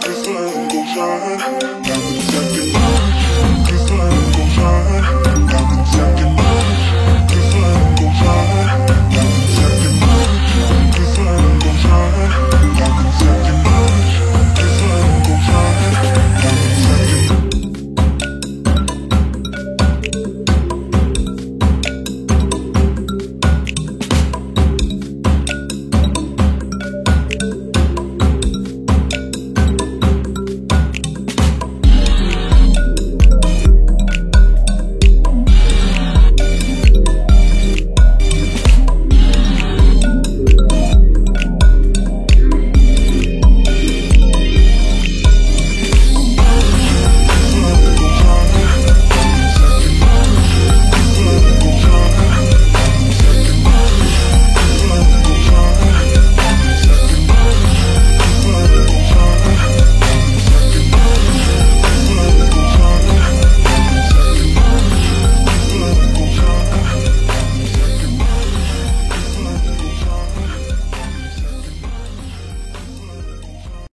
Cause I'm gon' shine.